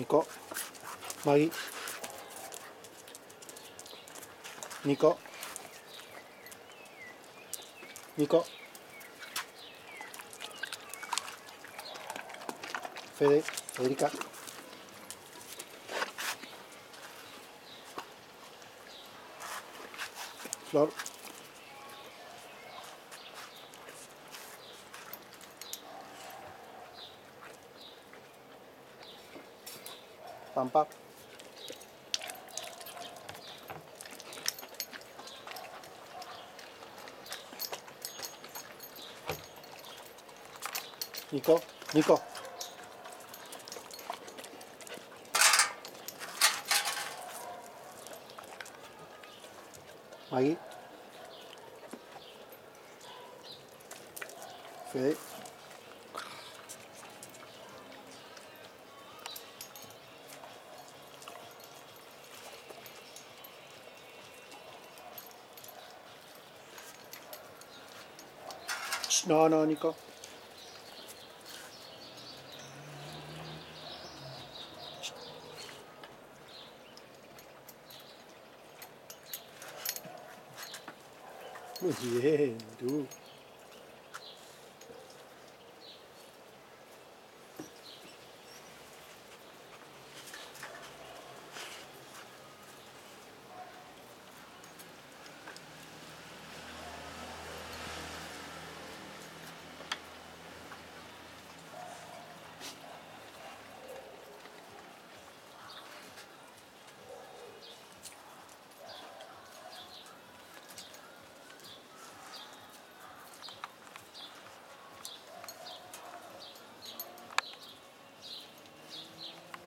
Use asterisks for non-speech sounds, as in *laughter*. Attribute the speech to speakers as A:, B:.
A: Nico. Maggie. Nico. Nico. Fede. Federica. Flor. Pampa. Nico, Nico. Maggie. なあなあにか。も *laughs* う言えん